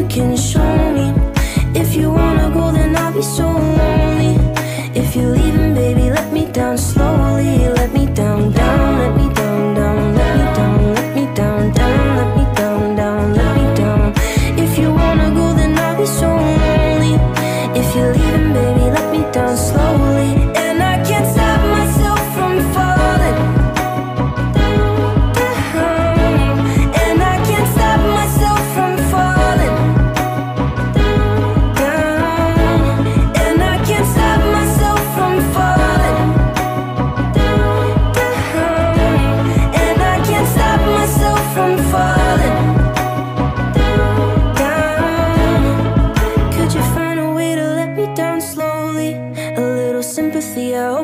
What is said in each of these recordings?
You can show me. If you wanna go, then I'll be so lonely. If you're leaving, baby,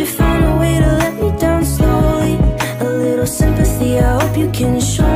You find a way to let me down slowly? A little sympathy, I hope you can show